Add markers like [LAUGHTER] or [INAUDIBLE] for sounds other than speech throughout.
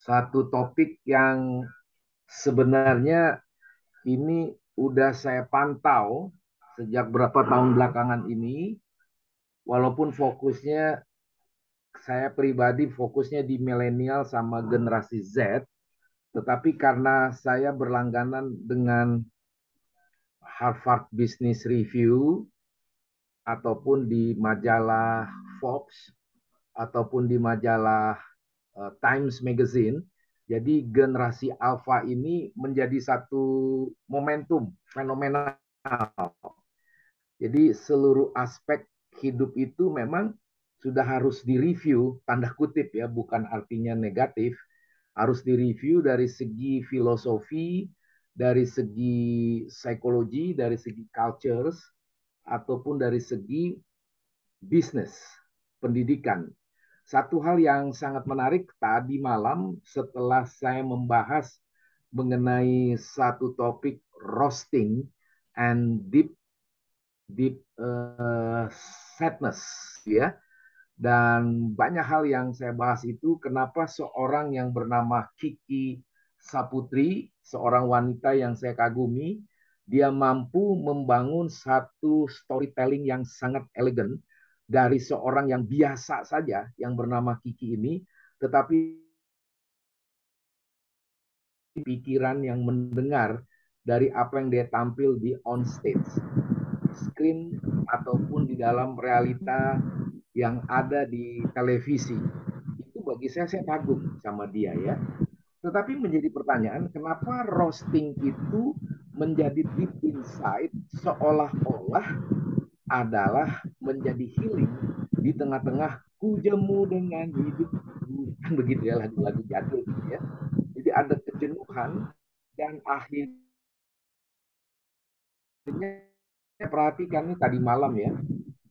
satu topik yang sebenarnya ini udah saya pantau sejak berapa tahun belakangan ini, walaupun fokusnya saya pribadi fokusnya di milenial sama generasi Z, tetapi karena saya berlangganan dengan Harvard Business Review ataupun di majalah Forbes ataupun di majalah uh, Times Magazine. Jadi generasi alpha ini menjadi satu momentum fenomenal. Jadi seluruh aspek hidup itu memang sudah harus direview, tanda kutip ya, bukan artinya negatif, harus direview dari segi filosofi, dari segi psikologi, dari segi cultures, ataupun dari segi bisnis, pendidikan. Satu hal yang sangat menarik tadi malam setelah saya membahas mengenai satu topik roasting and deep deep uh, sadness ya. Dan banyak hal yang saya bahas itu kenapa seorang yang bernama Kiki Saputri seorang wanita yang saya kagumi dia mampu membangun satu storytelling yang sangat elegan dari seorang yang biasa saja yang bernama Kiki ini, tetapi pikiran yang mendengar dari apa yang dia tampil di on stage, screen ataupun di dalam realita yang ada di televisi. Itu bagi saya saya kagum sama dia ya. Tetapi menjadi pertanyaan, kenapa roasting itu menjadi deep inside seolah-olah adalah menjadi healing di tengah-tengah kujemu dengan hidup. Kan begitu ya lagu-lagu jadul gitu ya. Jadi ada kejenuhan dan akhirnya saya perhatikan ini tadi malam ya.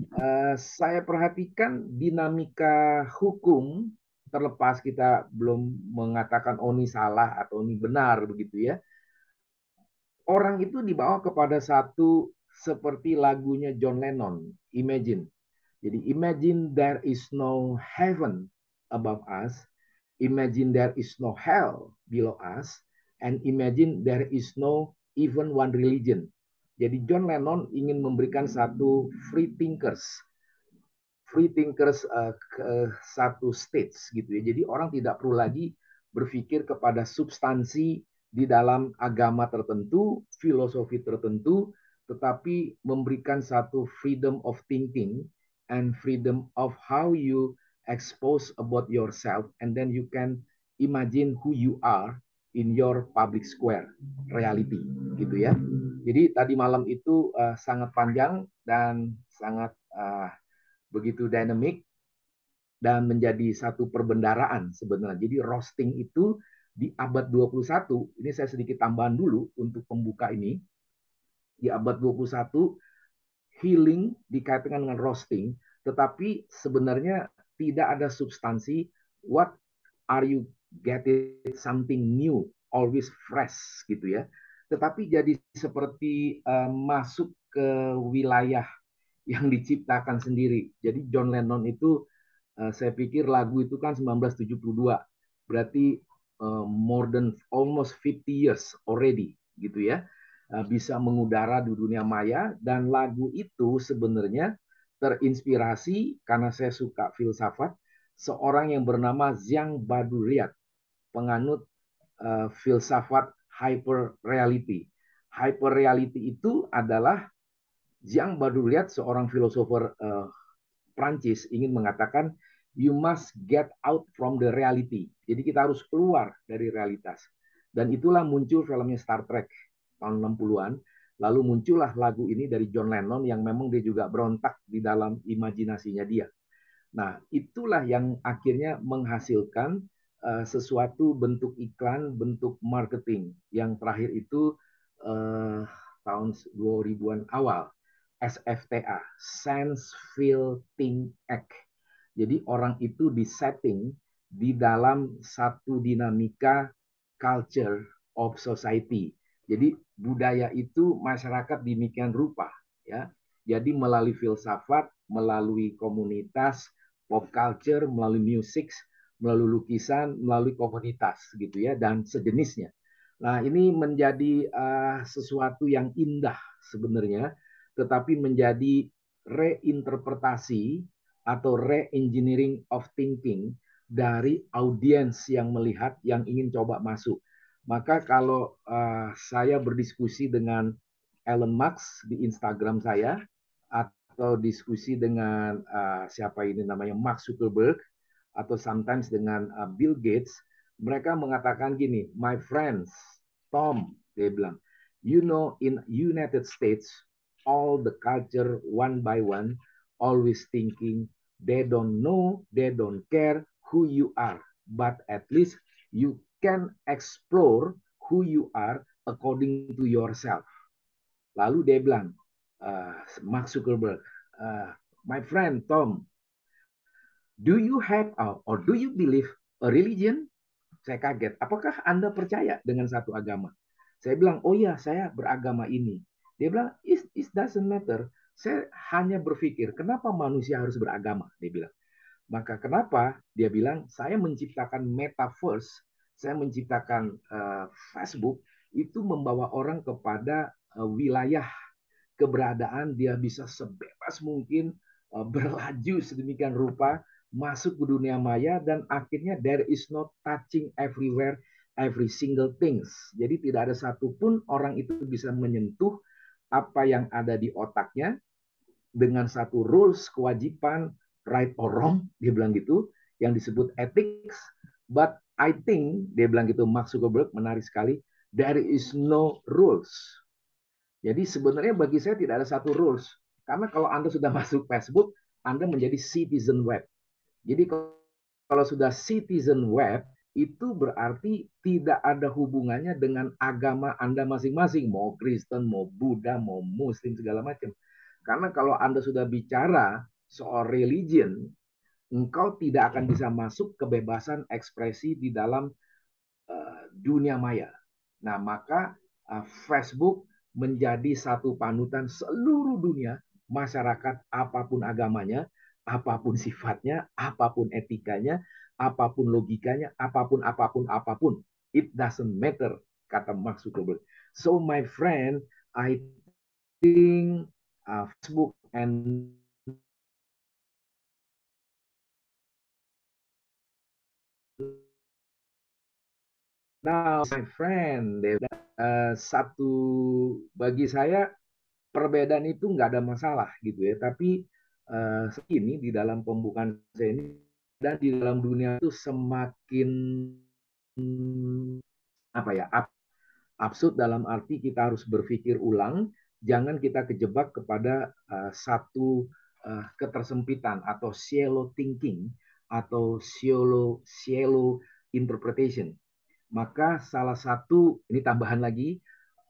Uh, saya perhatikan dinamika hukum terlepas kita belum mengatakan oh salah atau ini benar begitu ya. Orang itu dibawa kepada satu seperti lagunya John Lennon, Imagine. Jadi imagine there is no heaven above us, imagine there is no hell below us, and imagine there is no even one religion. Jadi John Lennon ingin memberikan satu free thinkers, free thinkers uh, ke satu stage gitu ya. Jadi orang tidak perlu lagi berpikir kepada substansi di dalam agama tertentu, filosofi tertentu, tetapi memberikan satu freedom of thinking and freedom of how you expose about yourself and then you can imagine who you are in your public square reality gitu ya. Jadi tadi malam itu uh, sangat panjang dan sangat uh, begitu dynamic dan menjadi satu perbendaraan sebenarnya. Jadi roasting itu di abad 21, ini saya sedikit tambahan dulu untuk pembuka ini di abad 21 healing dikaitkan dengan roasting, tetapi sebenarnya tidak ada substansi what are you getting something new, always fresh gitu ya. Tetapi jadi seperti uh, masuk ke wilayah yang diciptakan sendiri. Jadi John Lennon itu uh, saya pikir lagu itu kan 1972. Berarti uh, more than almost 50 years already gitu ya bisa mengudara di dunia maya dan lagu itu sebenarnya terinspirasi karena saya suka filsafat seorang yang bernama Zhang Baduriat penganut uh, filsafat hyper reality. Hyper reality itu adalah Zhang Baduriat seorang filosofer uh, Prancis ingin mengatakan you must get out from the reality. Jadi kita harus keluar dari realitas. Dan itulah muncul filmnya Star Trek tahun 60-an. Lalu muncullah lagu ini dari John Lennon yang memang dia juga berontak di dalam imajinasinya dia. Nah, itulah yang akhirnya menghasilkan uh, sesuatu bentuk iklan, bentuk marketing. Yang terakhir itu uh, tahun 2000-an awal. SFTA, Sense, Feel, Think, Act. Jadi orang itu disetting di dalam satu dinamika culture of society. Jadi budaya itu masyarakat demikian rupa ya. Jadi melalui filsafat, melalui komunitas, pop culture, melalui musik, melalui lukisan, melalui komunitas gitu ya dan sejenisnya. Nah, ini menjadi uh, sesuatu yang indah sebenarnya, tetapi menjadi reinterpretasi atau re-engineering of thinking dari audiens yang melihat yang ingin coba masuk. Maka kalau uh, saya berdiskusi dengan Elon Musk di Instagram saya atau diskusi dengan uh, siapa ini namanya Mark Zuckerberg atau sometimes dengan uh, Bill Gates, mereka mengatakan gini, my friends, Tom, dia bilang, you know in United States, all the culture one by one, always thinking they don't know, they don't care who you are, but at least you can explore who you are according to yourself. Lalu dia bilang, uh, Mark Zuckerberg, uh, my friend Tom, Do you have or do you believe a religion? Saya kaget. Apakah Anda percaya dengan satu agama? Saya bilang, oh ya, saya beragama ini. Dia bilang, it, it doesn't matter. Saya hanya berpikir, kenapa manusia harus beragama? Dia bilang. Maka kenapa? Dia bilang, saya menciptakan metaverse, saya menciptakan uh, Facebook, itu membawa orang kepada uh, wilayah keberadaan, dia bisa sebebas mungkin uh, berlaju sedemikian rupa masuk ke dunia maya dan akhirnya there is no touching everywhere every single things. Jadi tidak ada satupun orang itu bisa menyentuh apa yang ada di otaknya dengan satu rules kewajiban right or wrong dia bilang gitu yang disebut ethics but I think dia bilang gitu Mark Zuckerberg menarik sekali there is no rules. Jadi sebenarnya bagi saya tidak ada satu rules karena kalau Anda sudah masuk Facebook Anda menjadi citizen web. Jadi kalau sudah citizen web itu berarti tidak ada hubungannya dengan agama Anda masing-masing, mau Kristen, mau Buddha, mau Muslim segala macam. Karena kalau Anda sudah bicara soal religion, engkau tidak akan bisa masuk kebebasan ekspresi di dalam uh, dunia maya. Nah, maka uh, Facebook menjadi satu panutan seluruh dunia masyarakat apa pun agamanya apa pun sifatnya, apa pun etikanya, apa pun logikanya, apa pun apa pun apa pun, it doesn't matter kata Mark Zuckerberg. So my friend, I think uh, Facebook and Now, my friend, uh, satu bagi saya perbedaan itu nggak ada masalah gitu ya. Tapi uh, ini di dalam pembukaan saya ini dan di dalam dunia itu semakin apa ya absurd dalam arti kita harus berpikir ulang jangan kita kejebak kepada uh, satu uh, ketersempitan atau shallow thinking atau shallow shallow interpretation maka salah satu ini tambahan lagi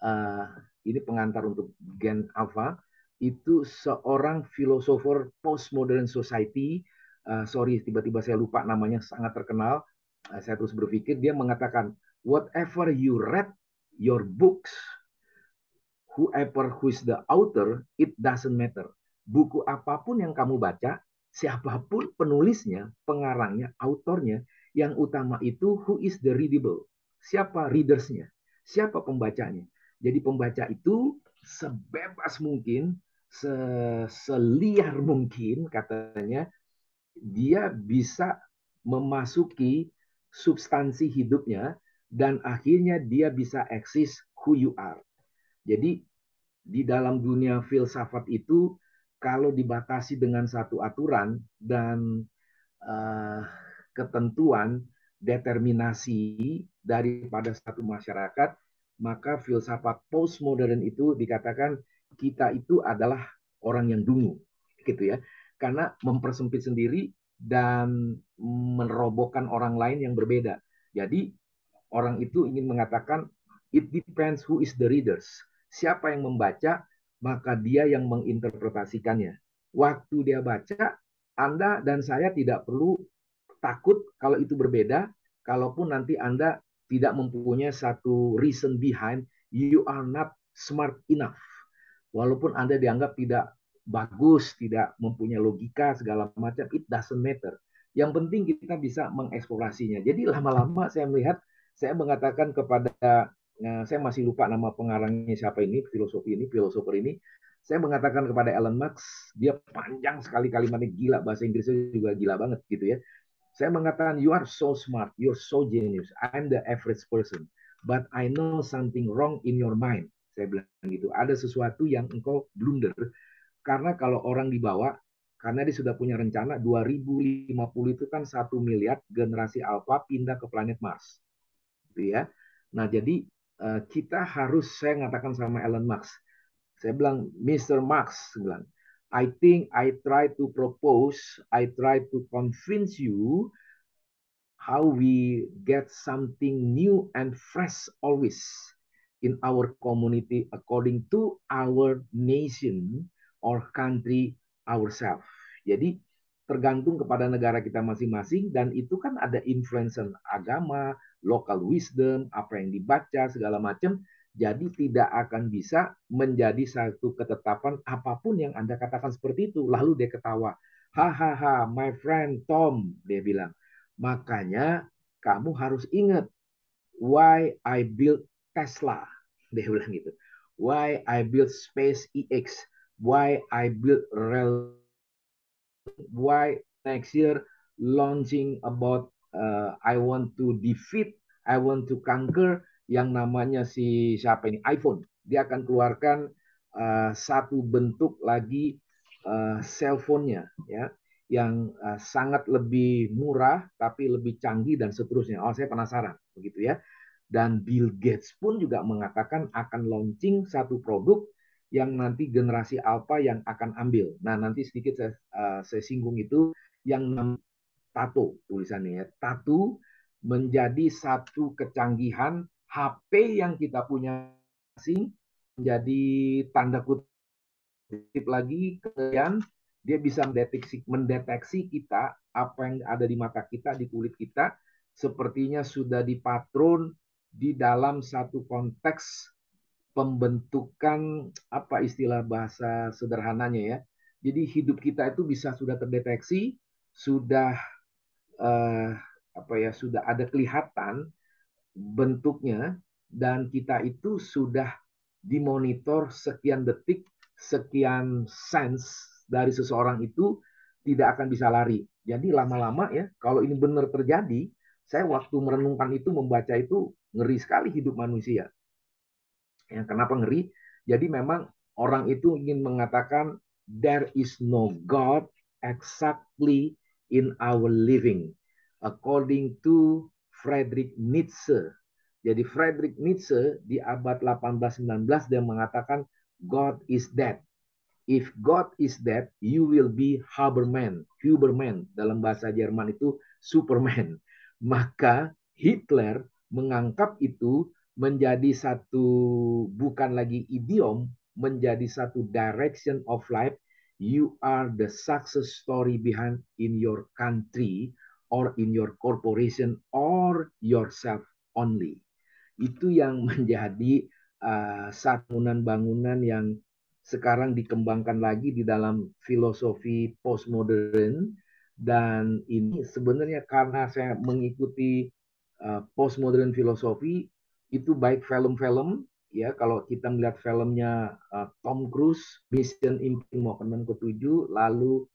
uh, ini pengantar untuk gen alpha itu seorang filosofer postmodern society. Uh, sorry, tiba-tiba saya lupa namanya sangat terkenal. Uh, saya terus berpikir dia mengatakan, whatever you read your books, whoever who is the author, it doesn't matter. Buku apa pun yang kamu baca, siapa pun penulisnya, pengarangnya, autornya, yang utama itu who is the readable. Siapa readersnya? Siapa pembacanya? Jadi pembaca itu sebebas mungkin seliar mungkin katanya dia bisa memasuki substansi hidupnya dan akhirnya dia bisa eksis who you are. Jadi di dalam dunia filsafat itu kalau dibatasi dengan satu aturan dan uh, ketentuan determinasi daripada satu masyarakat, maka filsafat postmodern itu dikatakan kita itu adalah orang yang dungu gitu ya. Karena mempersempit sendiri dan merobohkan orang lain yang berbeda. Jadi orang itu ingin mengatakan it depends who is the readers. Siapa yang membaca maka dia yang menginterpretasikannya. Waktu dia baca anda dan saya tidak perlu takut kalau itu berbeda kalaupun nanti anda tidak mempunyai satu reason behind you are not smart enough walaupun Anda dianggap tidak bagus, tidak mempunyai logika segala macam, it doesn't matter. Yang penting kita bisa mengeksplorasinya. Jadi lama-lama saya melihat, saya mengatakan kepada, nah, saya masih lupa nama pengarangnya siapa ini, filosofi ini, filosofer ini, saya mengatakan kepada Elon Musk, dia panjang sekali kalimatnya gila, bahasa Inggrisnya juga gila banget gitu ya. Saya mengatakan, you are so smart, you're so genius, I'm the average person, but I know something wrong in your mind. Saya bilang gitu, ada sesuatu yang engkau blunder, karena kalau orang dibawa, karena dia sudah punya rencana 2050 itu kan satu miliar generasi alpha pindah ke planet Mars, gitu ya. Nah jadi eh, kita harus saya mengatakan sama Elon Musk, saya bilang Mr. Musk, saya bilang, I think I try to propose, I try to convince you how we get something new and fresh always in our community according to our nation or country ourselves. Jadi tergantung kepada negara kita masing-masing dan itu kan ada influence agama, local wisdom, apa yang dibaca segala macam. Jadi tidak akan bisa menjadi satu ketetapan apa pun yang Anda katakan seperti itu. Lalu dia ketawa. Hahaha, my friend Tom, dia bilang. Makanya kamu harus ingat why I built Tesla. [LAUGHS] Dia bilang gitu. Why I built SpaceX why I build rel why next year launching about uh, I want to defeat I want to conquer yang namanya si siapa ini iPhone dia akan keluarkan uh, satu bentuk lagi uh, cellphone-nya ya yang uh, sangat lebih murah tapi lebih canggih dan seterusnya oh saya penasaran begitu ya dan Bill Gates pun juga mengatakan akan launching satu produk yang nanti generasi alpha yang akan ambil. Nah, nanti sedikit saya, uh, saya singgung itu yang tato tulisannya ya. Tato menjadi satu kecanggihan HP yang kita punya masing menjadi tanda kutip lagi kemudian dia bisa mendeteksi mendeteksi kita apa yang ada di mata kita di kulit kita sepertinya sudah dipatron di dalam satu konteks pembentukan apa istilah bahasa sederhananya ya. Jadi hidup kita itu bisa sudah terdeteksi, sudah uh, apa ya, sudah ada kelihatan bentuknya dan kita itu sudah dimonitor sekian detik, sekian sense dari seseorang itu tidak akan bisa lari. Jadi lama-lama ya, kalau ini benar terjadi, saya waktu merenungkan itu membaca itu ngeri sekali hidup manusia. Yang kenapa ngeri? Jadi memang orang itu ingin mengatakan there is no God exactly in our living. According to Friedrich Nietzsche. Jadi Friedrich Nietzsche di abad 18-19 dia mengatakan God is dead. If God is dead, you will be Haberman, Huberman dalam bahasa Jerman itu Superman. [LAUGHS] Maka Hitler mengangkap itu menjadi satu bukan lagi idiom, menjadi satu direction of life. You are the success story behind in your country or in your corporation or yourself only. Itu yang [LAUGHS] menjadi uh, satuan bangunan yang sekarang dikembangkan lagi di dalam filosofi postmodern dan ini sebenarnya karena saya mengikuti uh, postmodern filosofi itu baik film-film ya kalau kita melihat filmnya uh, Tom Cruise Mission Impossible ke-7 lalu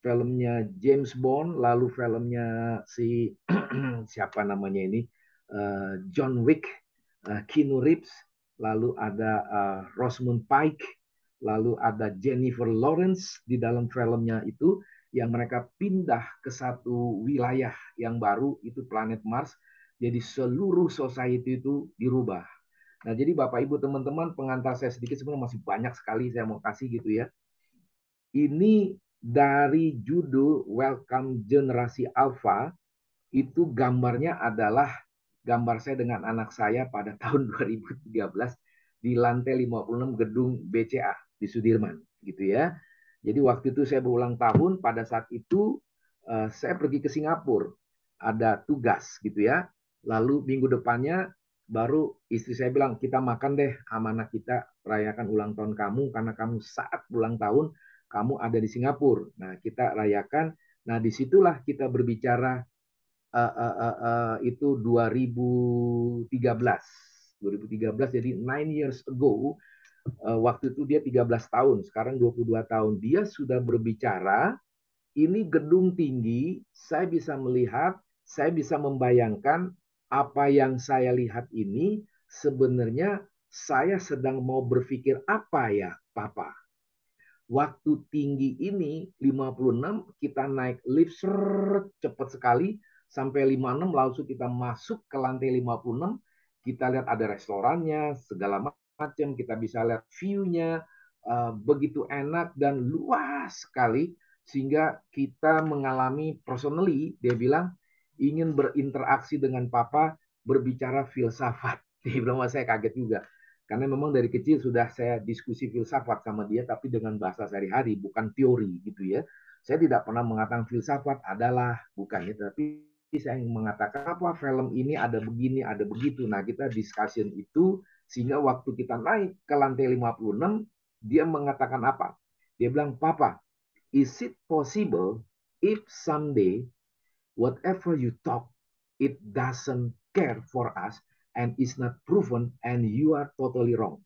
filmnya James Bond lalu filmnya si [CLEARS THROAT] siapa namanya ini uh, John Wick uh, Keanu Reeves lalu ada uh, Rosamund Pike lalu ada Jennifer Lawrence di dalam filmnya itu yang mereka pindah ke satu wilayah yang baru itu planet Mars jadi seluruh society itu dirubah. Nah, jadi Bapak Ibu teman-teman, pengantar saya sedikit sebenarnya masih banyak sekali saya mau kasih gitu ya. Ini dari judul Welcome Generasi Alpha itu gambarnya adalah gambar saya dengan anak saya pada [LAUGHS] tahun 2013 di lantai 56 gedung BCA di Sudirman gitu ya. Jadi waktu itu saya berulang tahun pada saat itu uh, saya pergi ke Singapura ada tugas gitu ya Lalu minggu depannya baru istri saya bilang kita makan deh sama anak kita rayakan ulang tahun kamu karena kamu saat ulang tahun kamu ada di Singapura. Nah kita rayakan Nah, di situlah kita berbicara uh, uh, uh, uh, itu 2013. 2013 jadi nine years ago uh, waktu itu dia 13 tahun, sekarang 22 tahun. Dia sudah berbicara, ini gedung tinggi, saya bisa melihat, saya bisa membayangkan apa yang saya lihat ini sebenarnya saya sedang mau berpikir apa ya, Papa? Waktu tinggi ini 56 kita naik lift cepat sekali. Sampai 56 langsung kita masuk ke lantai 56 kita lihat ada restorannya segala macam kita bisa lihat view-nya uh, begitu enak dan luas sekali. Sehingga kita mengalami personally dia bilang ingin berinteraksi dengan papa berbicara filsafat. [LAUGHS] Dia bilang saya kaget juga karena memang dari kecil sudah saya diskusi filsafat sama dia tapi dengan bahasa sehari-hari bukan teori gitu ya. Saya tidak pernah mengatakan filsafat adalah bukan itu tapi saya mengatakan apa film ini ada begini ada begitu. Nah kita discussion itu sehingga waktu kita naik ke lantai 56 dia mengatakan apa? Dia bilang papa is it possible if someday whatever you talk it doesn't care for us and is not proven and you are totally wrong.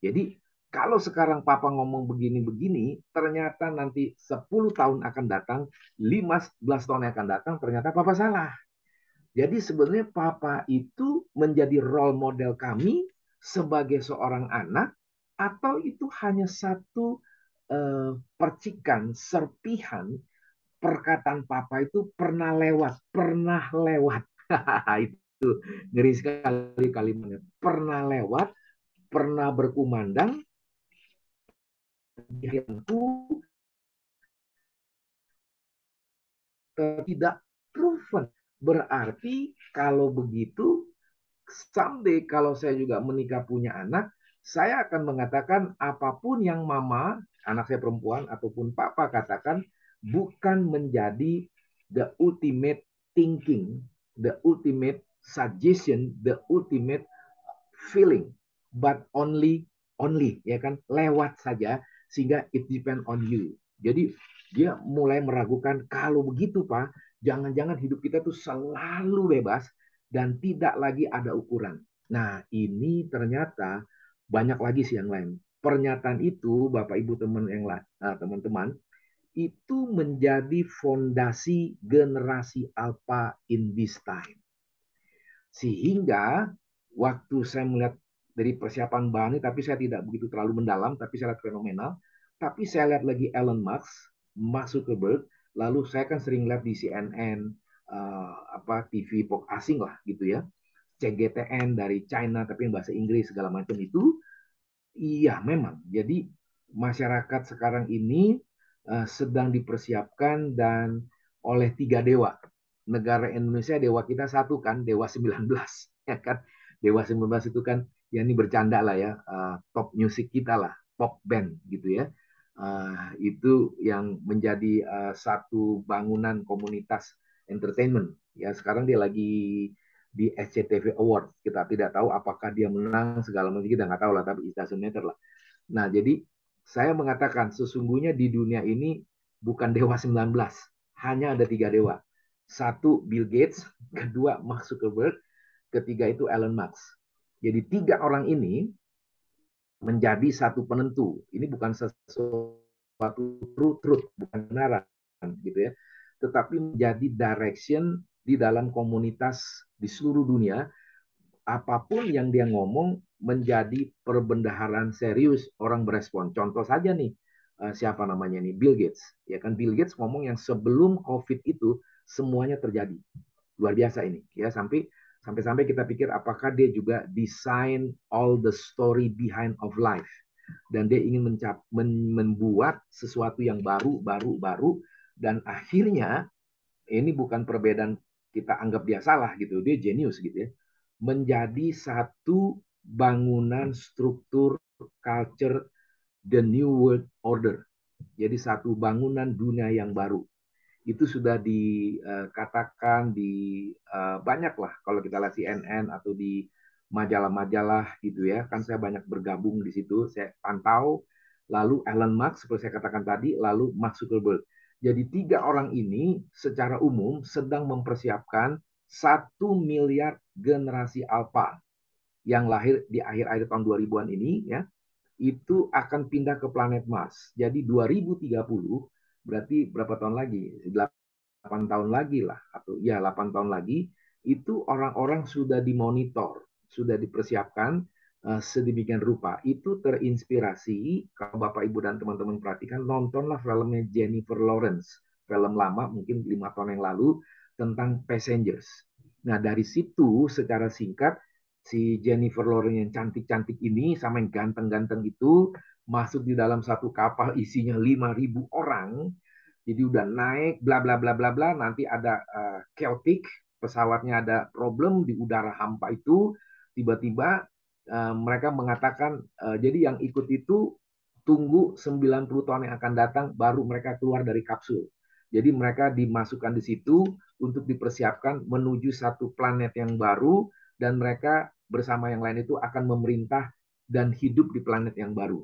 Jadi kalau sekarang papa ngomong begini-begini, ternyata nanti 10 tahun akan datang, 15 tahun akan datang, ternyata papa salah. Jadi sebenarnya papa itu menjadi role model kami sebagai seorang anak atau itu hanya satu uh, percikan, serpihan perkataan papa itu pernah lewat, pernah lewat. [LAUGHS] itu itu ngeri sekali kalimatnya. Pernah lewat, pernah berkumandang, tidak proven. Berarti kalau begitu, someday kalau saya juga menikah punya anak, saya akan mengatakan apa pun yang mama, anak saya perempuan, ataupun papa katakan, bukan menjadi the ultimate thinking, the ultimate suggestion the ultimate feeling but only only ya kan? Lewat saja sehingga it depend on you. Jadi dia mulai meragukan kalau begitu pak jangan-jangan hidup kita tuh selalu bebas dan tidak lagi ada ukuran. Nah ini ternyata banyak lagi sih yang lain. Pernyataan itu bapak ibu teman yang eh, teman-teman itu menjadi fondasi generasi alpha in this time sehingga waktu saya melihat dari persiapan bahan ini, tapi saya tidak begitu terlalu mendalam, tapi saya lihat fenomenal. Tapi saya lihat lagi Elon Musk, Mark Zuckerberg, lalu saya kan sering lihat di CNN, uh, eh, apa TV pok asing lah gitu ya, CGTN dari China tapi yang bahasa Inggris segala macam itu, iya memang. Jadi masyarakat sekarang ini uh, sedang dipersiapkan dan oleh tiga dewa negara Indonesia dewa kita satu kan dewa 19 [LAUGHS] ya kan? Dewa 19 itu kan ya ini bercanda lah ya uh, top music kita lah pop band gitu ya. Uh, itu yang menjadi uh, satu bangunan komunitas entertainment. Ya sekarang dia lagi di SCTV Award. Kita tidak tahu apakah dia menang segala macam kita nggak tahu lah tapi it doesn't matter lah. Nah jadi saya mengatakan sesungguhnya di dunia ini bukan dewa 19 hanya ada tiga dewa satu Bill Gates, kedua Mark Zuckerberg, ketiga itu Elon Musk. Jadi tiga orang ini menjadi satu penentu. Ini bukan sesuatu truth, bukan kebenaran, gitu ya. Tetapi menjadi direction di dalam komunitas di seluruh dunia. Apa pun yang dia ngomong menjadi perbendaharaan serius orang berespon. Contoh saja nih, eh, siapa namanya nih Bill Gates. Ya kan Bill Gates ngomong yang sebelum COVID itu semuanya terjadi. Luar biasa ini ya. Sampai sampai-sampai kita pikir apakah dia juga desain all the story behind of life. Dan dia ingin mencap, men, membuat sesuatu yang baru baru baru. Dan akhirnya ini bukan perbedaan kita anggap dia salah gitu dia genius gitu ya. Menjadi satu bangunan struktur culture the new world order. Jadi satu bangunan dunia yang baru itu sudah dikatakan di uh, banyak lah kalau kita lihat CNN atau di majalah-majalah gitu ya. Kan saya banyak bergabung di situ saya pantau. Lalu Elon Musk seperti saya katakan tadi lalu Mark Zuckerberg. Jadi tiga orang ini secara umum sedang mempersiapkan satu miliar generasi alpha yang lahir di akhir-akhir tahun 2000-an ini ya. Itu akan pindah ke planet Mars. Jadi 2030 berarti berapa tahun lagi? 8 tahun lagi lah atau ya 8 tahun lagi itu orang-orang sudah dimonitor, sudah dipersiapkan uh, sedemikian rupa. Itu terinspirasi kalau Bapak Ibu dan teman-teman perhatikan nontonlah filmnya Jennifer Lawrence, film lama mungkin lima tahun yang lalu tentang Passengers. Nah dari situ secara singkat si Jennifer Lawrence yang cantik-cantik ini sama yang ganteng-ganteng itu masuk di dalam satu kapal isinya 5.000 orang. Jadi udah naik bla bla bla bla bla nanti ada uh, chaotic pesawatnya ada problem di udara hampa itu tiba-tiba uh, mereka mengatakan uh, jadi yang ikut itu tunggu 90 tahun yang akan datang baru mereka keluar dari kapsul. Jadi mereka dimasukkan di situ untuk dipersiapkan menuju satu planet yang baru dan mereka bersama yang lain itu akan memerintah dan hidup di planet yang baru.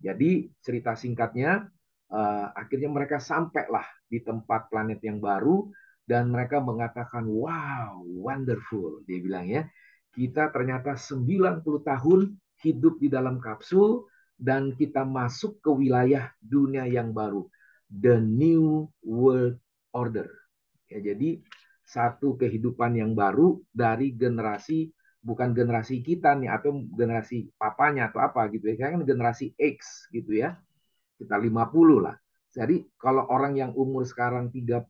Jadi cerita singkatnya uh, akhirnya mereka sampailah di tempat planet yang baru dan mereka mengatakan wow wonderful dia bilang ya. Kita ternyata 90 tahun hidup di dalam kapsul dan kita masuk ke wilayah dunia yang baru the new world order. Ya jadi satu kehidupan yang baru dari generasi bukan generasi kita nih atau generasi papanya atau apa gitu ya. Kan generasi X gitu ya. Kita 50 lah. Jadi kalau orang yang umur sekarang 30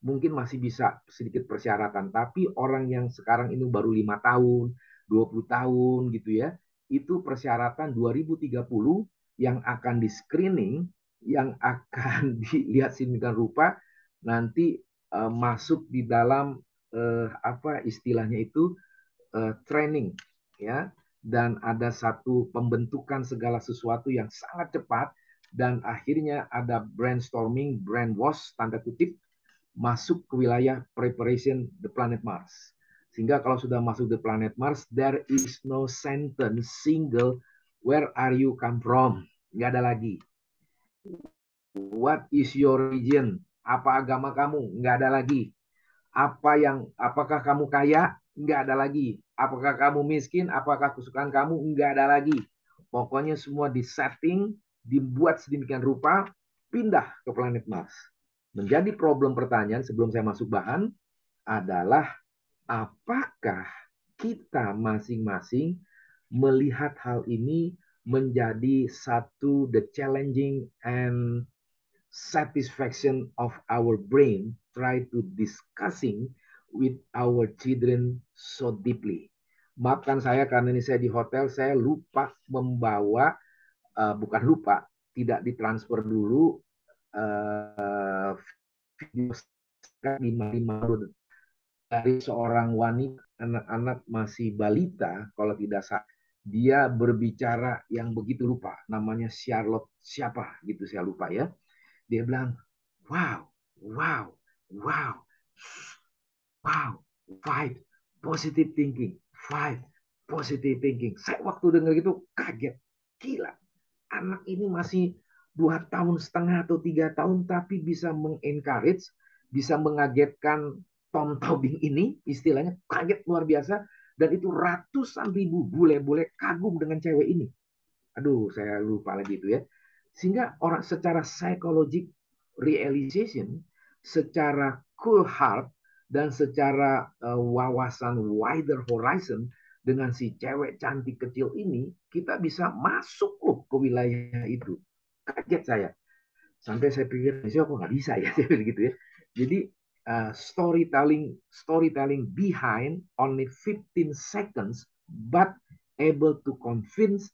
mungkin masih bisa sedikit persyaratan. Tapi orang yang sekarang ini baru lima tahun, 20 tahun gitu ya, itu persyaratan 2030 yang akan di screening, yang akan [LAUGHS] dilihat sedemikian rupa, nanti uh, masuk di dalam uh, apa istilahnya itu uh, training ya dan ada satu pembentukan segala sesuatu yang sangat cepat dan akhirnya ada brainstorming, brand wash tanda kutip masuk ke wilayah preparation the planet Mars. Sehingga kalau sudah masuk the planet Mars, there is no sentence single where are you come from. Nggak ada lagi. What is your religion? Apa agama kamu? Nggak ada lagi. Apa yang apakah kamu kaya? Nggak ada lagi. Apakah kamu miskin? Apakah kesukaan kamu? Nggak ada lagi. Pokoknya semua di setting, dibuat sedemikian rupa, pindah ke planet Mars. Menjadi problem pertanyaan sebelum saya masuk bahan adalah apakah kita masing-masing melihat hal ini menjadi satu the challenging and satisfaction of our brain try to discussing with our children so deeply. Maafkan saya karena ini saya di hotel, saya lupa membawa, uh, bukan lupa, tidak ditransfer dulu uh, video dari seorang wanita anak-anak masih balita kalau tidak salah dia berbicara yang begitu lupa. Namanya Charlotte siapa? Gitu saya lupa ya. Dia bilang wow wow wow wow five positive thinking five positive thinking saya waktu dengar gitu kaget gila anak ini masih dua tahun setengah atau tiga tahun tapi bisa mengencourage, bisa mengagetkan Tom Tobing ini, istilahnya kaget luar biasa, dan itu ratusan ribu bule-bule kagum dengan cewek ini. Aduh, saya lupa lagi itu ya. Sehingga orang secara psychological realization, secara cool heart, dan secara uh, wawasan wider horizon dengan si cewek cantik kecil ini, kita bisa masuk loh ke wilayah itu. Kaget saya. Sampai saya pikir sih aku nggak bisa ya? [LAUGHS] Gitu ya. Jadi uh, storytelling storytelling behind only 15 seconds but able to convince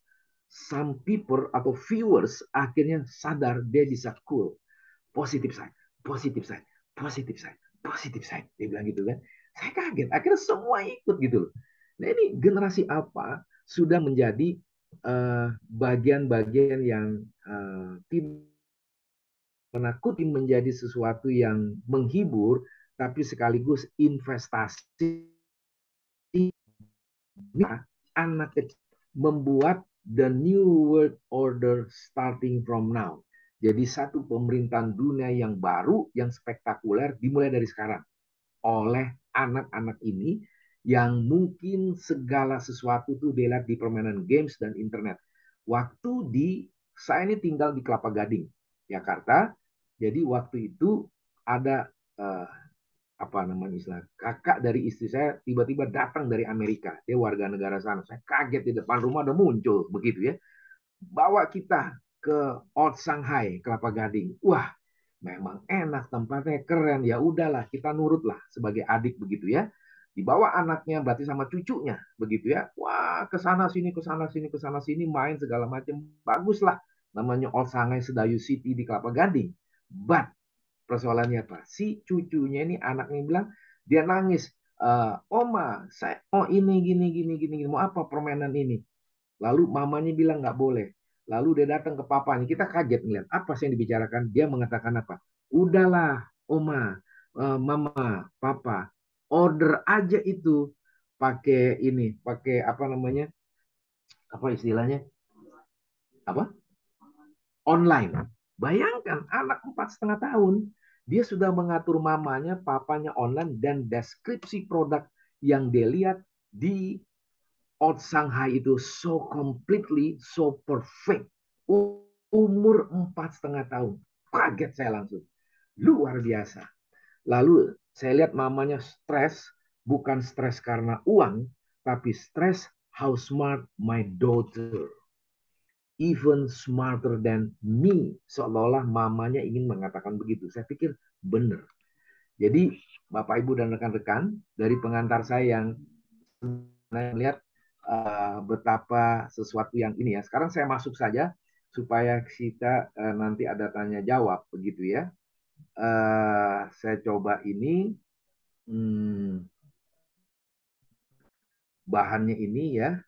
some people atau viewers akhirnya sadar dia bisa cool. Positif side positif side positif side positif side dia bilang gitu kan saya kaget akhirnya semua ikut gitu loh nah ini generasi apa sudah menjadi Eh, bagian-bagian uh, yang uh, tidak menakuti menjadi sesuatu yang menghibur, tapi sekaligus investasi anak kecil membuat the new world order starting from now. Jadi satu pemerintahan dunia yang baru, yang spektakuler dimulai dari sekarang oleh anak-anak ini yang mungkin segala sesuatu tuh dilihat di permainan games dan internet. Waktu di saya ini tinggal di Kelapa Gading, Jakarta. Jadi waktu itu ada uh, apa namanya istilah kakak dari istri saya tiba-tiba datang dari Amerika dia warga negara sana saya kaget di depan rumah udah muncul begitu ya bawa kita ke Old Shanghai Kelapa Gading wah memang enak tempatnya keren ya udahlah kita nurut lah sebagai adik begitu ya dibawa anaknya berarti sama cucunya begitu ya wah ke sana sini ke sana sini ke sana sini main segala macam bagus lah namanya Old Shanghai Sedayu City di Kelapa Gading but persoalannya apa? Si cucunya ini anaknya bilang dia nangis, e, Oma, saya oh ini gini gini gini mau apa permainan ini? Lalu mamanya bilang nggak boleh. Lalu dia datang ke papanya. Kita kaget ngeliat apa sih yang dibicarakan. Dia mengatakan apa? Udahlah, Oma, uh, Mama, Papa, order aja itu pakai ini, pakai apa namanya? Apa istilahnya? Apa? Online. Bayangkan anak empat setengah tahun, dia sudah mengatur mamanya, papanya online, dan deskripsi produk yang dia lihat di Old Shanghai itu so completely, so perfect. Umur empat setengah tahun. Kaget saya langsung. Luar biasa. Lalu saya lihat mamanya stres, bukan stres karena uang, tapi stres how smart my daughter even smarter than me. Seolah-olah mamanya ingin mengatakan begitu. Saya pikir benar. Jadi Bapak Ibu dan rekan-rekan dari pengantar saya yang melihat uh, betapa sesuatu yang ini ya. Sekarang saya masuk saja supaya kita uh, nanti ada tanya jawab begitu ya. Uh, saya coba ini hmm, bahannya ini ya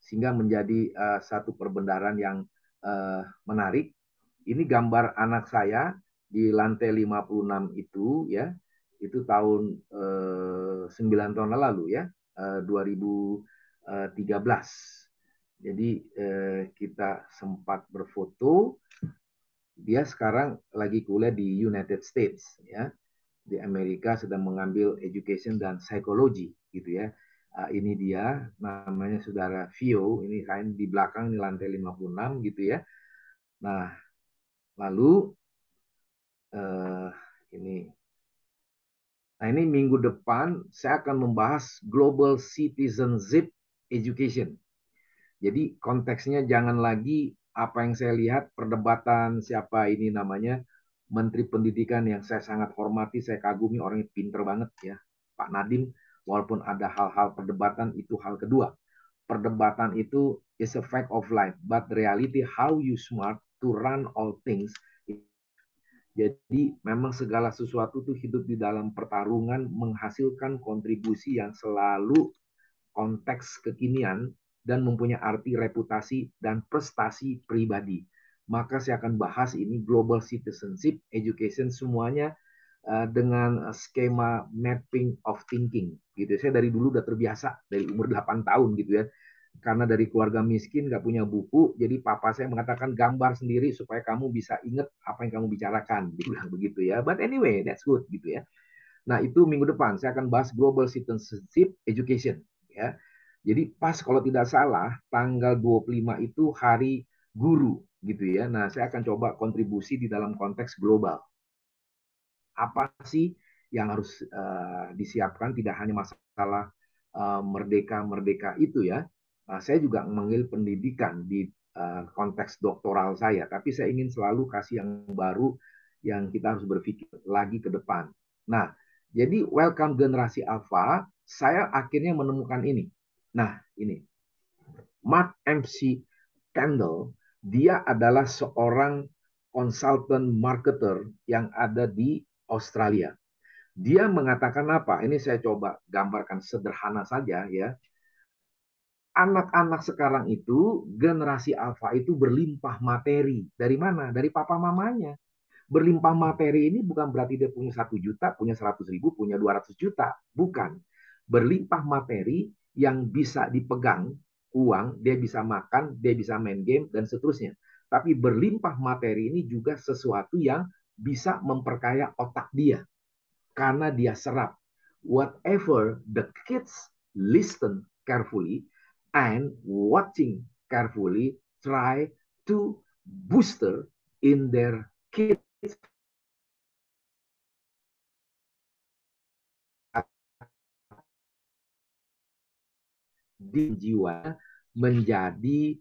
sehingga menjadi uh, satu perbendaharaan yang uh, menarik. Ini gambar anak saya di lantai 56 itu ya. Itu tahun uh, 9 tahun lalu ya, uh, 2013. Jadi uh, kita sempat berfoto. Dia sekarang lagi kuliah di United States ya. Di Amerika sedang mengambil education dan psikologi gitu ya uh, ini dia namanya saudara Vio ini kain di belakang di lantai 56 gitu ya nah lalu uh, ini nah ini minggu depan saya akan membahas global citizenship education jadi konteksnya jangan lagi apa yang saya lihat perdebatan siapa ini namanya Menteri Pendidikan yang saya sangat hormati, saya kagumi orangnya pinter banget ya, Pak Nadim Walaupun ada hal-hal perdebatan itu hal kedua. Perdebatan itu is a fact of life, but reality how you smart to run all things. Jadi memang segala sesuatu itu hidup di dalam pertarungan menghasilkan kontribusi yang selalu konteks kekinian dan mempunyai arti reputasi dan prestasi pribadi. Maka saya akan bahas ini global citizenship, education semuanya Eh, dengan skema mapping of thinking gitu. Saya dari dulu udah terbiasa dari umur 8 tahun gitu ya. Karena dari keluarga miskin nggak punya buku, jadi papa saya mengatakan gambar sendiri supaya kamu bisa ingat apa yang kamu bicarakan, dibilang begitu ya. But anyway, that's good gitu ya. Nah itu minggu depan saya akan bahas global citizenship education ya. Jadi pas kalau tidak salah tanggal 25 itu hari guru gitu ya. Nah saya akan coba kontribusi di dalam konteks global. Apa sih yang harus uh, disiapkan? Tidak hanya masalah uh, merdeka merdeka itu ya. Uh, saya juga mengambil pendidikan di uh, konteks doktoral saya. Tapi saya ingin selalu kasih yang baru yang kita harus berpikir lagi ke depan. Nah jadi welcome generasi alpha saya akhirnya menemukan ini nah ini Mark MC Kendall dia adalah seorang konsultan marketer yang ada di Australia. Dia mengatakan apa? Ini saya coba gambarkan sederhana saja ya. Anak-anak sekarang itu generasi alfa itu berlimpah materi. Dari mana? Dari papa mamanya. Berlimpah materi ini bukan berarti dia punya satu juta, punya seratus ribu, punya dua ratus juta. Bukan. Berlimpah materi yang bisa dipegang uang, dia bisa makan, dia bisa main game, dan seterusnya. tapi berlimpah materi ini juga sesuatu yang bisa memperkaya otak dia karena dia serap whatever the kids listen carefully and watching carefully try to booster in their kids di jiwa menjadi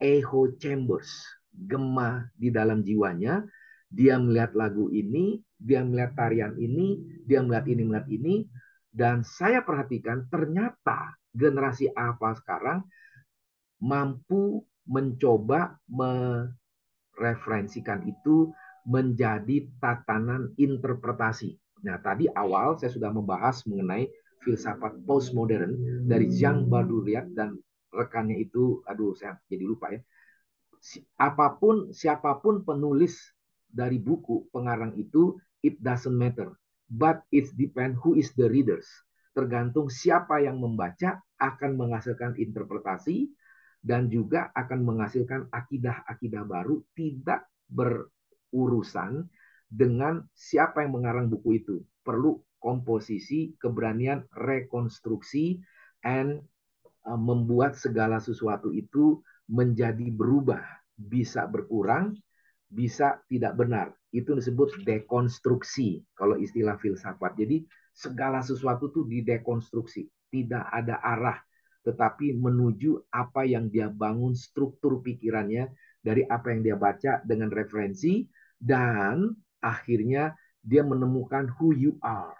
echo chambers, gema di dalam jiwanya. Dia melihat lagu ini, dia melihat tarian ini, dia melihat ini, melihat ini, dan saya perhatikan ternyata generasi Alpha sekarang mampu mencoba mereferensikan itu menjadi tatanan interpretasi. Nah, tadi awal saya sudah membahas mengenai filsafat postmodern dari Jean Baudrillard dan rekannya itu, aduh saya jadi lupa ya. Apa pun siapa pun penulis dari buku pengarang itu, it doesn't matter, but it depend who is the readers. Tergantung siapa yang membaca akan menghasilkan interpretasi dan juga akan menghasilkan akidah-akidah baru tidak berurusan dengan siapa yang mengarang buku itu. Perlu komposisi, keberanian rekonstruksi, and uh, membuat segala sesuatu itu menjadi berubah, bisa berkurang, bisa tidak benar. Itu disebut dekonstruksi kalau istilah filsafat. Jadi segala sesuatu itu didekonstruksi, tidak ada arah, tetapi menuju apa yang dia bangun struktur pikirannya dari apa yang dia baca dengan referensi dan akhirnya dia menemukan who you are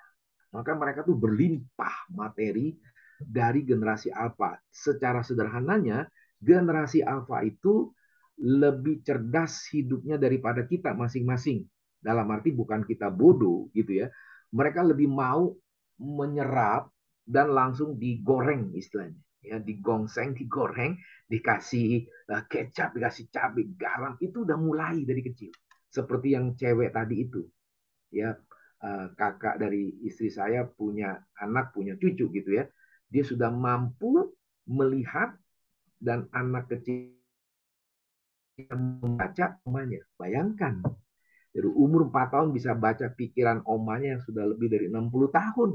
maka mereka tuh berlimpah materi dari generasi alfa. Secara sederhananya, generasi alfa itu lebih cerdas hidupnya daripada kita masing-masing. Dalam arti bukan kita bodoh gitu ya. Mereka lebih mau menyerap dan langsung digoreng istilahnya. Ya, digongseng, digoreng, dikasih uh, kecap, dikasih cabai, garam itu udah mulai dari kecil. Seperti yang cewek tadi itu. Ya, Eh, kakak dari istri saya punya anak, punya cucu gitu ya. Dia sudah mampu melihat dan anak kecil membaca omanya. Bayangkan, dari umur 4 tahun bisa baca pikiran omanya yang sudah lebih dari 60 tahun.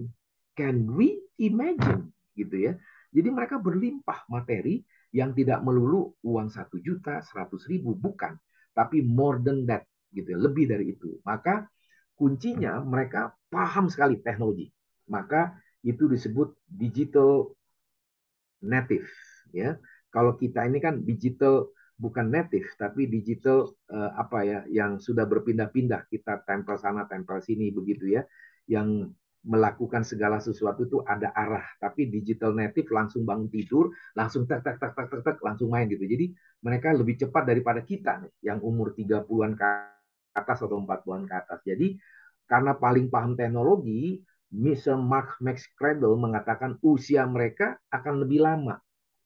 Can we imagine? Gitu ya. Jadi mereka berlimpah materi yang tidak melulu uang satu juta, seratus ribu, bukan. Tapi more than that, gitu ya, lebih dari itu. Maka kuncinya mereka paham sekali teknologi. Maka itu disebut digital native ya. Kalau kita ini kan digital bukan native tapi digital uh, apa ya yang sudah berpindah-pindah kita tempel sana tempel sini begitu ya yang melakukan segala sesuatu itu ada arah tapi digital native langsung bangun tidur langsung tak langsung main gitu jadi mereka lebih cepat daripada kita nih yang umur 30-an ke atas atau 40-an ke atas. Jadi karena paling paham teknologi, Mr. Mark Max Cradle mengatakan usia mereka akan lebih lama.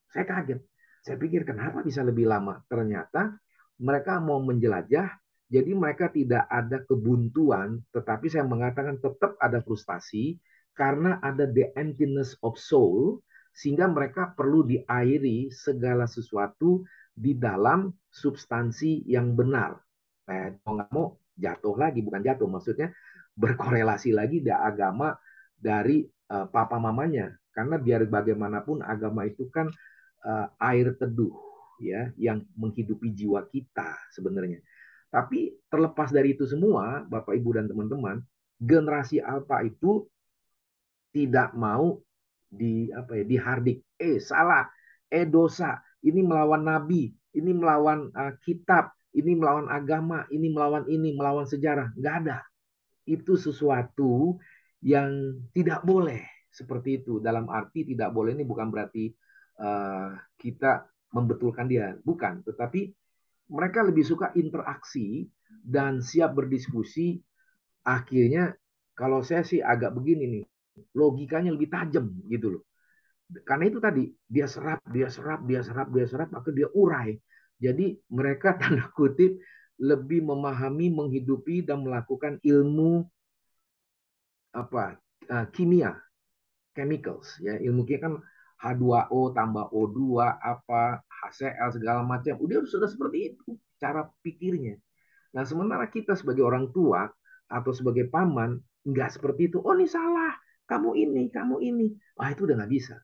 Saya kaget. Saya pikir kenapa bisa lebih lama? Ternyata mereka mau menjelajah, jadi mereka tidak ada kebuntuan, tetapi saya mengatakan tetap ada frustasi karena ada the emptiness of soul, sehingga mereka perlu diairi segala sesuatu di dalam substansi yang benar eh, mau nggak mau jatuh lagi bukan jatuh maksudnya berkorelasi lagi dengan agama dari uh, papa mamanya. Karena biar bagaimanapun agama itu kan uh, air teduh ya yang menghidupi jiwa kita sebenarnya. Tapi terlepas dari itu semua bapak ibu dan teman-teman generasi alfa itu tidak mau di apa ya dihardik. Eh salah. Eh dosa. Ini melawan nabi. Ini melawan uh, kitab ini melawan agama, ini melawan ini, melawan sejarah. Nggak ada. Itu sesuatu yang tidak boleh seperti itu. Dalam arti tidak boleh ini bukan berarti uh, kita membetulkan dia, bukan. Tetapi mereka lebih suka interaksi dan siap berdiskusi. Akhirnya kalau saya sih agak begini nih, logikanya lebih tajam gitu loh. Karena itu tadi dia serap, dia serap, dia serap, dia serap, maka dia urai jadi mereka [LAUGHS] tanda kutip lebih memahami, menghidupi dan melakukan ilmu apa uh, kimia, chemicals ya. Ilmu kimia kan H2O tambah O2 apa HCl segala macam. Udah sudah seperti itu cara pikirnya. Nah sementara kita sebagai orang tua atau sebagai paman nggak seperti itu. Oh ini salah. Kamu ini kamu ini. Ah itu udah nggak bisa.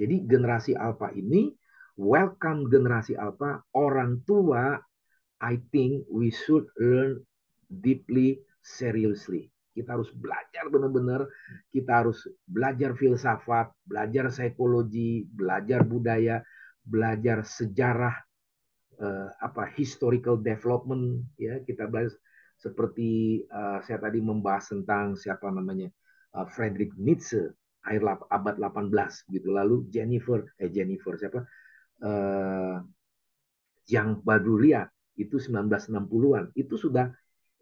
Jadi generasi alpha ini welcome generasi alpha. Orang tua I think we should learn deeply seriously. Kita harus belajar benar-benar, kita harus belajar filsafat, belajar psikologi, belajar budaya, belajar sejarah, uh, apa historical development, ya. Kita belajar seperti uh, saya tadi membahas tentang siapa namanya uh, Friedrich Nietzsche akhir abad 18 gitu. Lalu Jennifer eh Jennifer siapa uh, Yang Baduria itu 1960-an itu sudah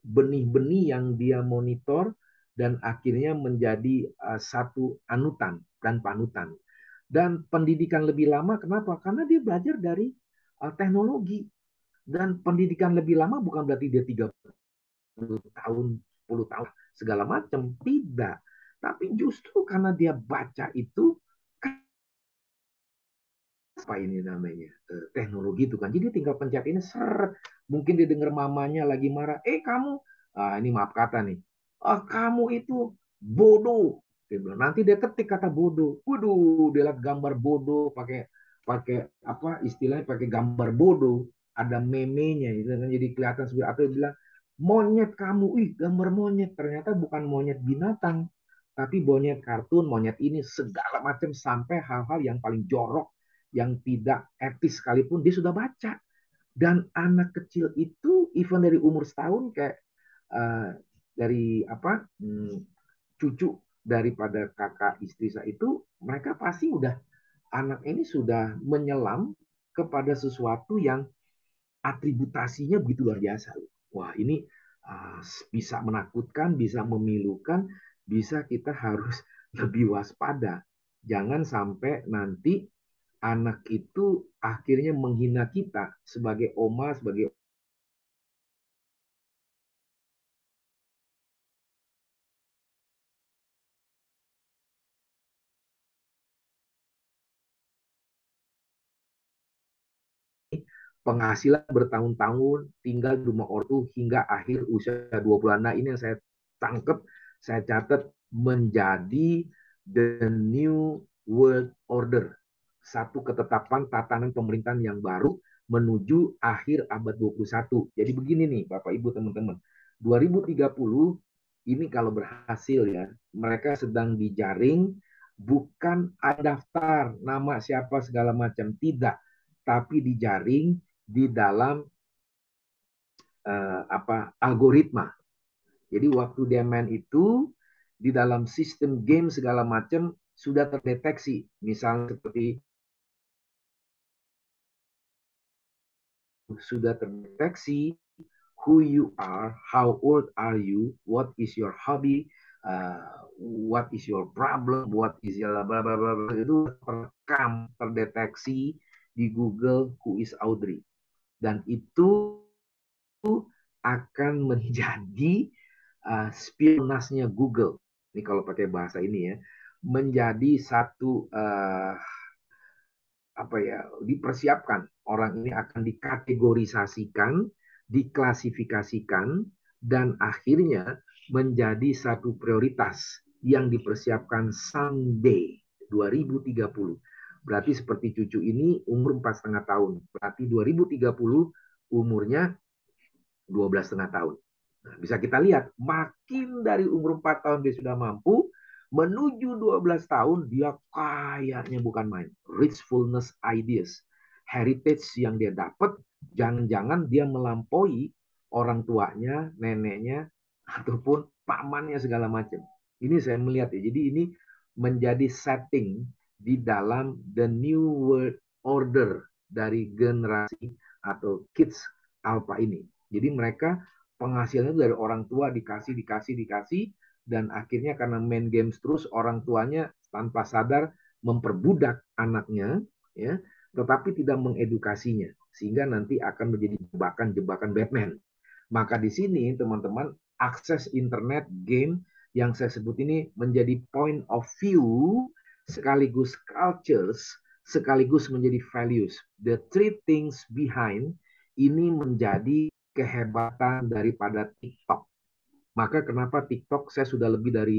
benih-benih yang dia monitor dan akhirnya menjadi uh, satu anutan dan panutan. Dan pendidikan lebih lama kenapa? Karena dia belajar dari uh, teknologi. Dan pendidikan lebih lama bukan berarti dia 30 tahun, 10 tahun, segala macam. Tidak. Tapi justru karena dia baca itu apa ini namanya eh, teknologi itu kan. Jadi tinggal pencet ini ser mungkin dia dengar mamanya lagi marah eh kamu ah, ini maaf kata nih ah, kamu itu bodoh. Dia bilang nanti dia ketik kata bodoh. Waduh dia lihat gambar bodoh pakai pakai apa istilahnya pakai gambar bodoh ada memenya itu kan jadi kelihatan seperti atau dia bilang monyet kamu ih gambar monyet. Ternyata bukan monyet binatang tapi monyet kartun monyet ini segala macam sampai hal-hal yang paling jorok yang tidak etis sekalipun dia sudah baca. Dan anak kecil itu even dari umur setahun kayak uh, dari apa hmm, cucu daripada kakak istri saya itu mereka pasti udah anak ini sudah menyelam kepada sesuatu yang atributasinya begitu luar biasa. Wah ini uh, bisa menakutkan bisa memilukan bisa kita harus [LAUGHS] lebih waspada. Jangan sampai nanti anak itu akhirnya menghina kita sebagai oma, sebagai penghasilan bertahun-tahun tinggal di rumah ortu hingga akhir usia 20 Nah, ini yang saya tangkap, saya catat menjadi the new world order satu ketetapan tatanan pemerintahan yang baru menuju akhir abad 21. Jadi begini nih Bapak Ibu teman-teman. 2030 ini kalau berhasil ya, mereka sedang dijaring bukan ada daftar nama siapa segala macam tidak, tapi dijaring di dalam uh, apa algoritma. Jadi waktu dia main itu di dalam sistem game segala macam sudah terdeteksi, misalnya seperti sudah terdeteksi who you are, how old are you, what is your hobby, uh, what is your problem, what is your bla bla bla itu terekam, terdeteksi di Google who is Audrey. Dan itu akan [LAUGHS] menjadi uh, spionasnya Google. Ini kalau pakai bahasa ini ya, menjadi satu uh, apa ya dipersiapkan orang ini akan dikategorisasikan, diklasifikasikan dan akhirnya menjadi satu prioritas yang dipersiapkan someday 2030. Berarti seperti cucu ini umur empat setengah tahun. Berarti 2030 umurnya 12 setengah tahun. Nah, bisa kita lihat makin dari umur 4 tahun dia sudah mampu, Menuju 12 tahun dia kayaknya bukan main. Richfulness ideas. Heritage yang dia dapat, jangan-jangan dia melampaui orang tuanya, neneknya, ataupun pamannya segala macam. Ini saya melihat ya. Jadi ini menjadi setting di dalam the new world order dari generasi atau kids alpha ini. Jadi mereka penghasilannya dari orang tua dikasih, dikasih, dikasih, dan akhirnya karena main games terus orang tuanya tanpa sadar memperbudak anaknya ya tetapi tidak mengedukasinya sehingga nanti akan menjadi jebakan-jebakan Batman. Maka di sini teman-teman akses internet game yang saya sebut ini menjadi point of view sekaligus cultures, sekaligus menjadi values. The three things behind ini menjadi kehebatan daripada TikTok. Maka kenapa TikTok saya sudah lebih dari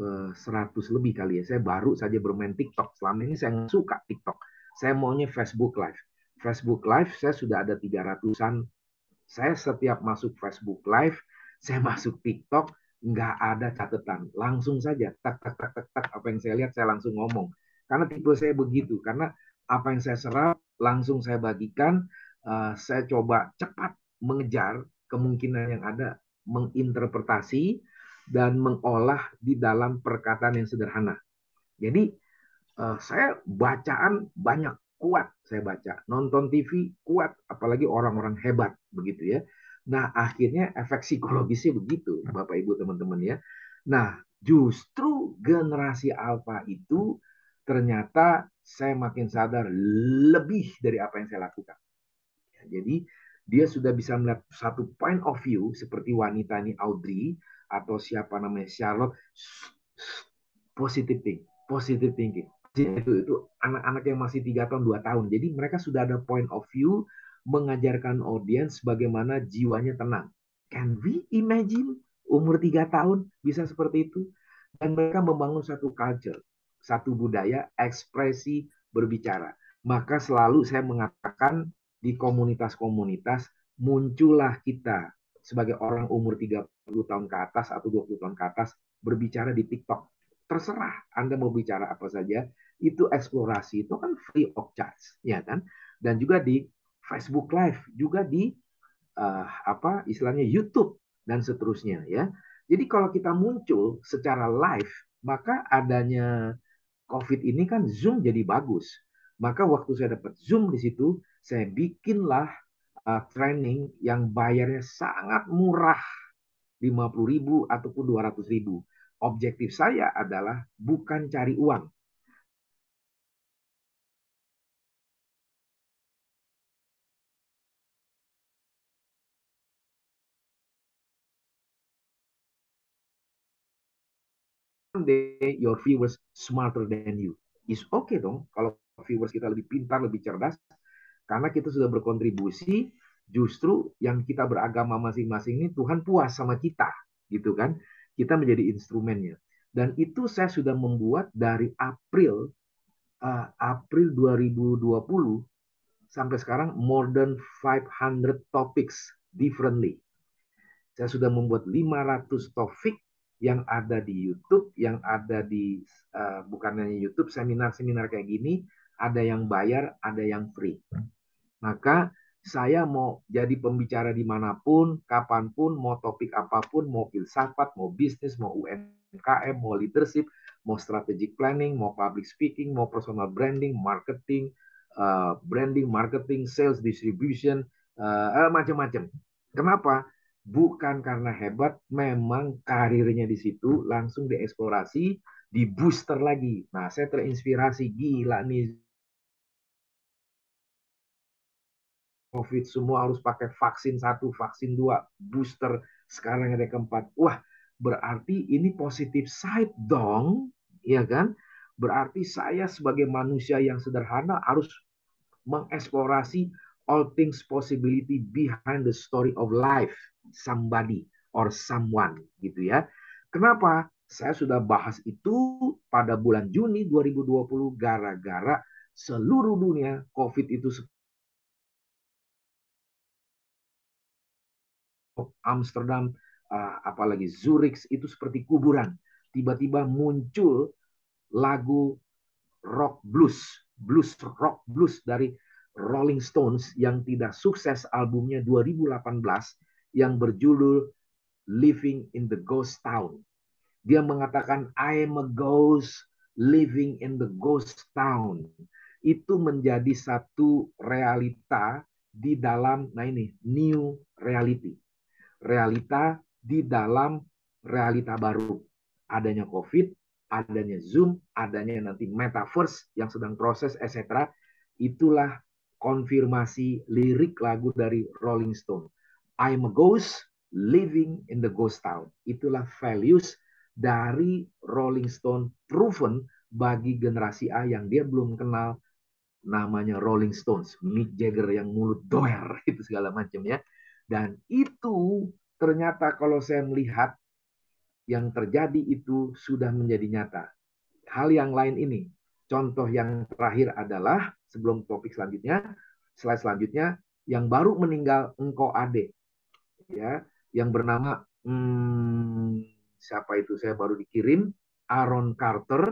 uh, eh, 100 lebih kali ya. Saya baru saja bermain TikTok. Selama ini saya suka TikTok. Saya maunya Facebook Live. Facebook Live saya sudah ada 300-an. Saya setiap masuk Facebook Live, saya masuk TikTok, nggak ada catatan, langsung saja tak tak tak tak tak apa yang saya lihat saya langsung ngomong. Karena tipe saya begitu, karena apa yang saya serap langsung saya bagikan, uh, saya coba cepat mengejar kemungkinan yang ada, menginterpretasi dan mengolah di dalam perkataan yang sederhana. Jadi uh, saya bacaan banyak kuat saya baca, nonton TV kuat, apalagi orang-orang hebat begitu ya. Nah, akhirnya efek psikologisnya begitu, Bapak Ibu teman-teman ya. Nah, justru generasi alfa itu ternyata saya makin sadar lebih dari apa yang saya lakukan. Ya, jadi dia sudah bisa melihat satu point of view seperti wanita ini Audrey atau siapa namanya Charlotte positive thinking, positive thinking. Itu itu anak-anak yang masih tiga tahun dua tahun. Jadi mereka sudah ada point of view mengajarkan audiens bagaimana jiwanya tenang. Can we imagine umur tiga tahun bisa seperti itu? Dan mereka membangun satu culture, satu budaya, ekspresi berbicara. Maka selalu saya mengatakan di komunitas-komunitas muncullah kita sebagai orang umur 30 tahun ke atas atau 20 tahun ke atas berbicara di TikTok. Terserah Anda mau bicara apa saja, itu eksplorasi, itu kan free of charge, ya kan? Dan juga di Facebook Live, juga di uh, apa istilahnya YouTube dan seterusnya ya. Jadi kalau kita muncul secara live, maka adanya COVID ini kan Zoom jadi bagus. Maka waktu saya dapat Zoom di situ, saya bikinlah uh, training yang bayarnya sangat murah. 50.000 ataupun 200.000. Objektif saya adalah bukan cari uang, day your viewers smarter than you. Is okay dong kalau viewers kita lebih pintar, lebih cerdas. Karena kita sudah berkontribusi, justru yang kita beragama masing-masing ini Tuhan puas sama kita, gitu kan? Kita menjadi instrumennya. Dan itu saya sudah membuat dari April uh, April 2020 sampai sekarang more than 500 topics differently. Saya sudah membuat 500 topik yang ada di YouTube, yang ada di uh, bukan hanya YouTube, seminar-seminar kayak gini, ada yang bayar, ada yang free. Maka saya mau jadi pembicara di mana pun, kapan pun, mau topik apa pun, mau filsafat, mau bisnis, mau UMKM, mau leadership, mau strategic planning, mau public speaking, mau personal branding, marketing, uh, branding, marketing, sales, distribution, uh, macam-macam. Kenapa? Bukan karena hebat, memang karirnya di situ langsung dieksplorasi, di booster lagi. Nah, saya terinspirasi gila nih. COVID semua harus pakai vaksin satu, vaksin dua, booster sekarang ada keempat. Wah, berarti ini positif side dong, ya kan? Berarti saya sebagai manusia yang sederhana harus mengeksplorasi all things possibility behind the story of life somebody or someone gitu ya. Kenapa? Saya sudah bahas itu pada bulan Juni 2020 gara-gara seluruh dunia COVID itu Amsterdam, uh, apalagi Zurich itu seperti kuburan. Tiba-tiba muncul lagu rock blues, blues rock blues dari Rolling Stones yang tidak sukses albumnya 2018 yang berjudul Living in the Ghost Town. Dia mengatakan I am a ghost living in the ghost town. Itu menjadi satu realita di dalam nah ini new reality. Realita di dalam realita baru. Adanya Covid, adanya Zoom, adanya nanti metaverse yang sedang proses, etc. Itulah konfirmasi lirik lagu dari Rolling Stone. I'm a ghost living in the ghost town. Itulah values dari Rolling Stone proven bagi generasi A yang dia belum kenal namanya Rolling Stones, Mick Jagger yang mulut doer [LAUGHS] itu segala macam ya. Dan itu ternyata kalau saya melihat yang terjadi itu sudah menjadi nyata. Hal yang lain ini, contoh yang terakhir adalah sebelum topik selanjutnya, slide selanjutnya yang baru meninggal engkau ade, ya, yang bernama hmm, siapa itu? Saya baru dikirim Aaron Carter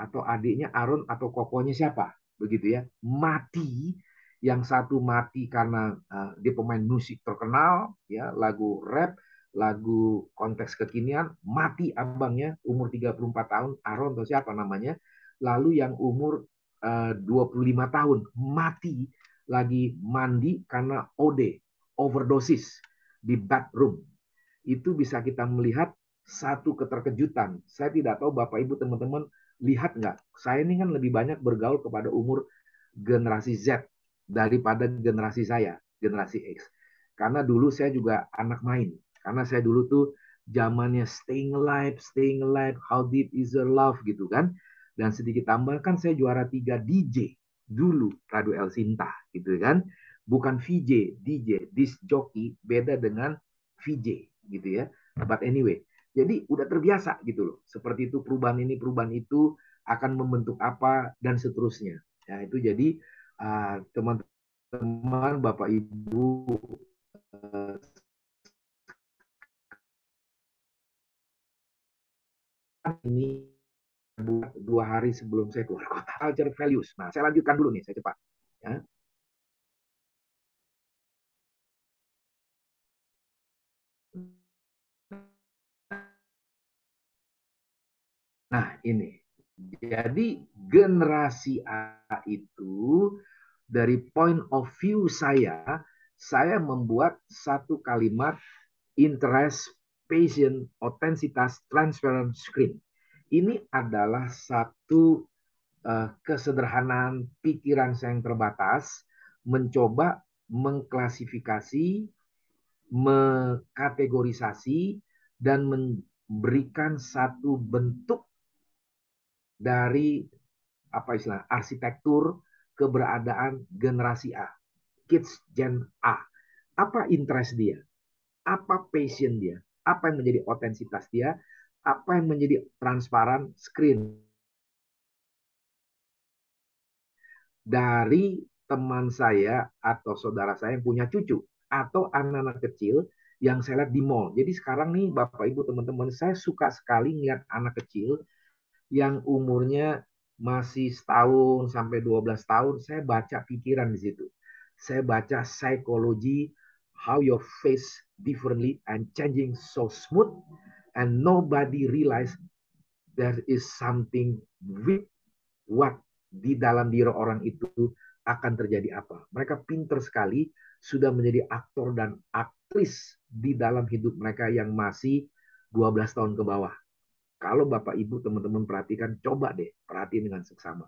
atau adiknya Aaron atau kokonya siapa? Begitu ya. Mati yang satu mati karena uh, dia pemain musik terkenal ya lagu rap lagu konteks kekinian mati abangnya umur 34 tahun Aaron atau siapa namanya lalu yang umur uh, 25 tahun mati lagi mandi karena OD overdosis di bathroom itu bisa kita melihat satu keterkejutan saya tidak tahu Bapak Ibu teman-teman lihat nggak? Saya ini kan lebih banyak bergaul kepada umur generasi Z daripada generasi saya, generasi X. Karena dulu saya juga anak main. Karena saya dulu tuh zamannya staying alive, staying alive, how deep is your love gitu kan. Dan sedikit tambahkan saya juara tiga DJ dulu Radio El Sinta gitu kan. Bukan VJ, DJ, disc jockey beda dengan VJ gitu ya. But anyway, jadi udah terbiasa gitu loh. Seperti itu perubahan ini, perubahan itu akan membentuk apa dan seterusnya. Ya, itu jadi ah, teman-teman, uh, Bapak Ibu uh, ini dua hari sebelum saya keluar kota culture values. Nah, saya lanjutkan dulu nih, saya cepat. Ya. Nah, ini. Jadi generasi A itu dari point of view saya, saya membuat satu kalimat interest, passion, otensitas, transparent, screen. Ini adalah satu uh, kesederhanaan pikiran saya yang terbatas mencoba mengklasifikasi, mengkategorisasi, dan memberikan satu bentuk dari apa istilah arsitektur keberadaan generasi A, kids gen A. Apa interest dia? Apa passion dia? Apa yang menjadi otensitas dia? Apa yang menjadi transparan screen? Dari teman saya atau saudara saya yang punya cucu atau anak-anak kecil yang saya lihat di mall. Jadi sekarang nih Bapak Ibu teman-teman saya suka sekali lihat anak kecil yang umurnya masih setahun sampai 12 tahun, saya baca pikiran di situ. Saya baca psikologi, how your face differently and changing so smooth, and nobody realize there is something with what di dalam diri orang itu akan terjadi apa. Mereka pinter sekali, sudah menjadi aktor dan aktris di dalam hidup mereka yang masih 12 tahun ke bawah. Kalau Bapak Ibu teman-teman perhatikan, coba deh perhatiin dengan seksama.